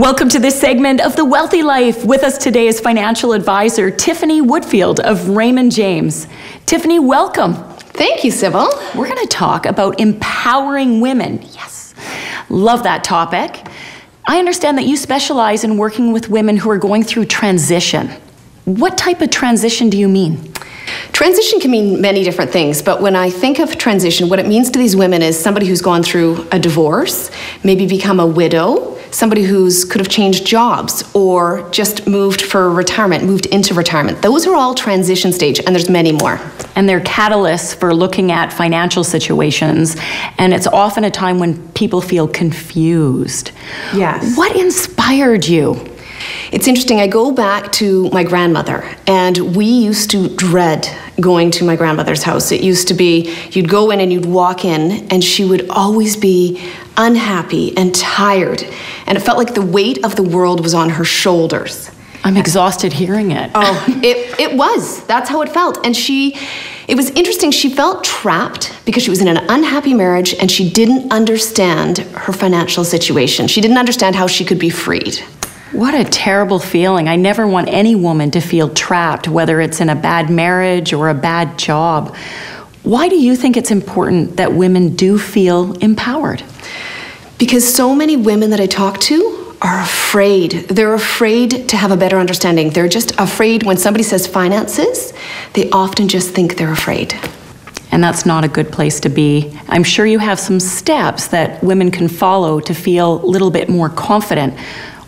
Welcome to this segment of The Wealthy Life. With us today is financial advisor Tiffany Woodfield of Raymond James. Tiffany, welcome. Thank you, Sybil. We're going to talk about empowering women. Yes, love that topic. I understand that you specialize in working with women who are going through transition. What type of transition do you mean? Transition can mean many different things, but when I think of transition, what it means to these women is somebody who's gone through a divorce, maybe become a widow, somebody who's could have changed jobs or just moved for retirement, moved into retirement. Those are all transition stage, and there's many more. And they're catalysts for looking at financial situations, and it's often a time when people feel confused. Yes. What inspired you? It's interesting. I go back to my grandmother, and we used to dread going to my grandmother's house. It used to be you'd go in and you'd walk in, and she would always be unhappy and tired. And it felt like the weight of the world was on her shoulders. I'm exhausted hearing it. Oh, it, it was. That's how it felt. And she, it was interesting. She felt trapped because she was in an unhappy marriage and she didn't understand her financial situation. She didn't understand how she could be freed. What a terrible feeling. I never want any woman to feel trapped, whether it's in a bad marriage or a bad job. Why do you think it's important that women do feel empowered? Because so many women that I talk to are afraid. They're afraid to have a better understanding. They're just afraid when somebody says finances, they often just think they're afraid. And that's not a good place to be. I'm sure you have some steps that women can follow to feel a little bit more confident.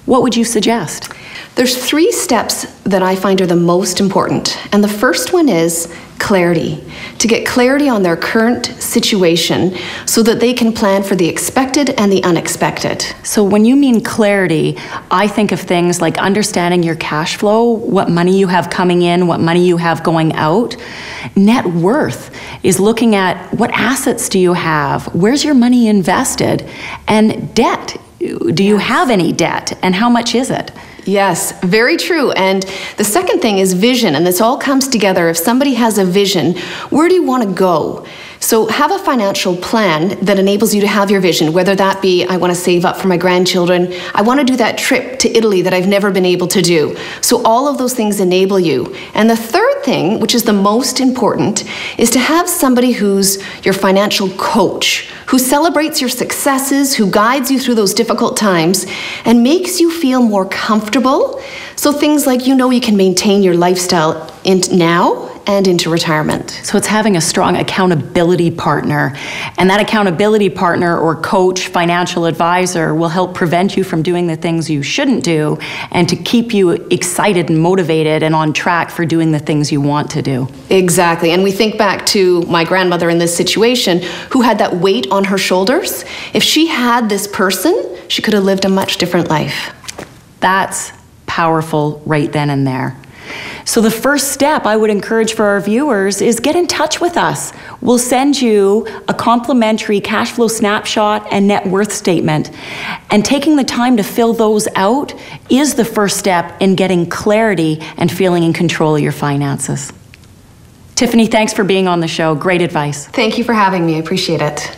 What would you suggest? There's three steps that I find are the most important. And the first one is clarity. To get clarity on their current situation so that they can plan for the expected and the unexpected. So, when you mean clarity, I think of things like understanding your cash flow, what money you have coming in, what money you have going out. Net worth is looking at what assets do you have, where's your money invested, and debt do you have any debt and how much is it? Yes, very true. And the second thing is vision, and this all comes together. If somebody has a vision, where do you want to go? So, have a financial plan that enables you to have your vision, whether that be I want to save up for my grandchildren, I want to do that trip to Italy that I've never been able to do. So, all of those things enable you. And the third thing, which is the most important, is to have somebody who's your financial coach, who celebrates your successes, who guides you through those difficult times, and makes you feel more comfortable. So, things like you know you can maintain your lifestyle in now and into retirement. So it's having a strong accountability partner. And that accountability partner or coach, financial advisor will help prevent you from doing the things you shouldn't do and to keep you excited and motivated and on track for doing the things you want to do. Exactly. And we think back to my grandmother in this situation who had that weight on her shoulders. If she had this person, she could have lived a much different life. That's powerful right then and there. So, the first step I would encourage for our viewers is get in touch with us. We'll send you a complimentary cash flow snapshot and net worth statement. And taking the time to fill those out is the first step in getting clarity and feeling in control of your finances. Tiffany, thanks for being on the show. Great advice. Thank you for having me. I appreciate it.